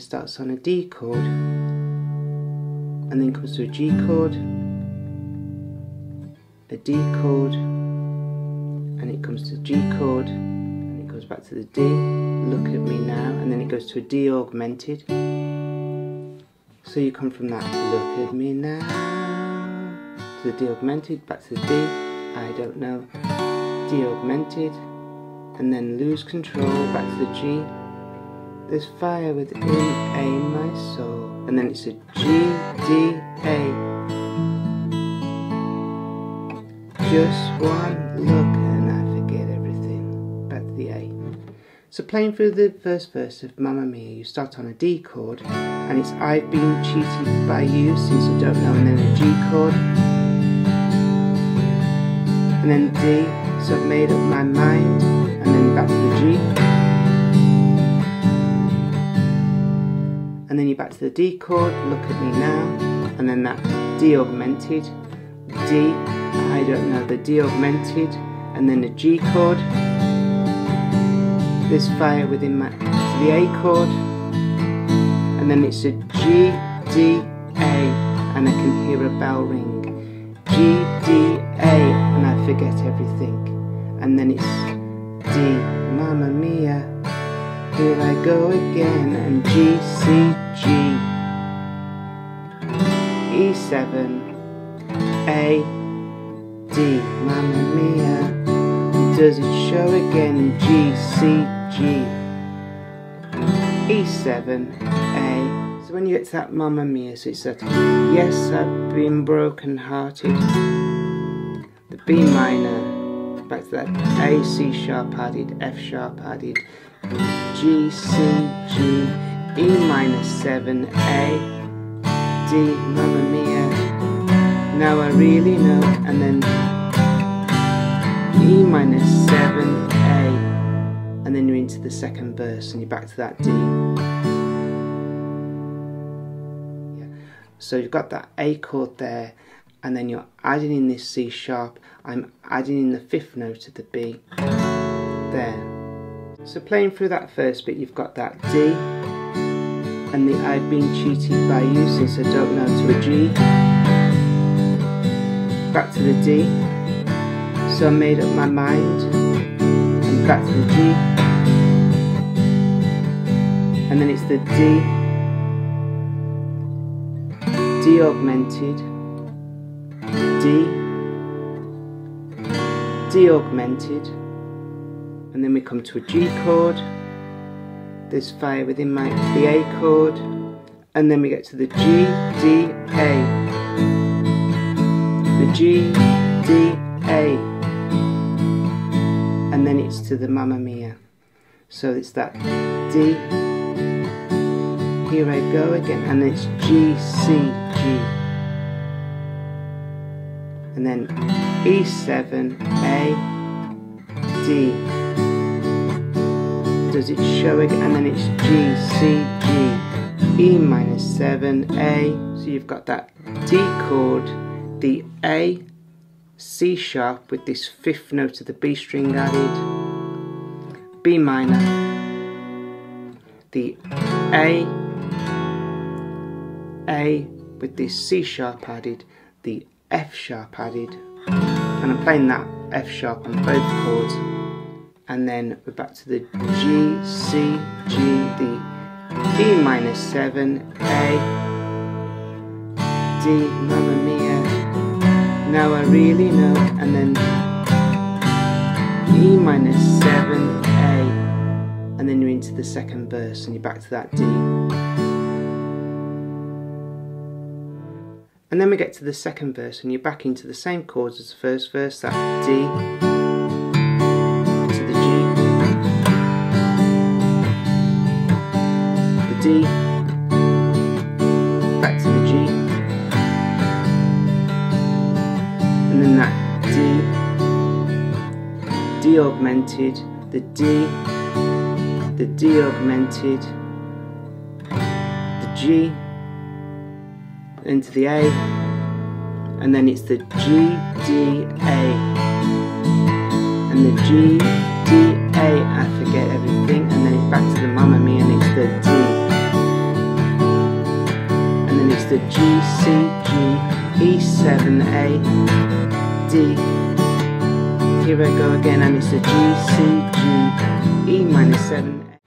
starts on a D chord and then comes to a G chord, a D chord, and it comes to G chord, and it goes back to the D. Look at me now, and then it goes to a D augmented. So you come from that look at me now to the D augmented, back to the D, I don't know, D augmented, and then lose control, back to the G. There's fire within A, my soul, and then it's a G, D, A. Just one look and I forget everything. Back to the A. So playing through the first verse of Mamma Mia, you start on a D chord, and it's I've been cheated by you since you don't know, and then a G chord, and then D, so I've made up my mind, and then back to the G, and then you're back to the D chord, look at me now, and then that D augmented, D, I don't know, the D augmented, and then the G chord, there's fire within my, to the A chord, and then it's a G, D, A, and I can hear a bell ring. G, D, A, and I forget everything. And then it's D, Mamma Mia, here I go again, and G, C, G, E7, A, D, Mamma Mia, does it show again, G, C, G, E7, A, so when you get to that Mamma Mia, so it's that Yes, I've been broken hearted. The B minor, back to that A, C sharp added, F sharp added, G, C, G, E minor 7, A, D, Mamma Mia. Now I really know, and then E minor 7, A, and then you're into the second verse and you're back to that D. So you've got that A chord there, and then you're adding in this C sharp. I'm adding in the fifth note of the B there. So playing through that first bit, you've got that D, and the I've been cheated by you since I don't know to a G. Back to the D. So I made up my mind, and back to the G. And then it's the D D augmented, D, D augmented, and then we come to a G chord, there's fire within my, the A chord, and then we get to the G, D, A, the G, D, A, and then it's to the Mamma Mia. So it's that D, here I go again, and it's G, C, G. And then E7, A, D. Does it show again? And then it's G, C, G. E minor 7, A. So you've got that D chord, the A, C sharp with this fifth note of the B string added, B minor, the A, A with this C sharp added, the F sharp added, and I'm playing that F sharp on both chords, and then we're back to the G, C, G, the E minor 7, A, D, Mamma Mia, now I really know, and then E minor 7, A, and then you're into the second verse, and you're back to that D. And then we get to the second verse and you're back into the same chords as the first verse, that D to the G, the D, back to the G, and then that D, D augmented, the D, the D augmented, the G, into the A, and then it's the G, D, A, and the G, D, A, I forget everything, and then it's back to the Mamma Mia, and it's the D, and then it's the G, C, G, E7, A, D. Here I go again and it's a G, C, G, E G, C, G, E minus 7,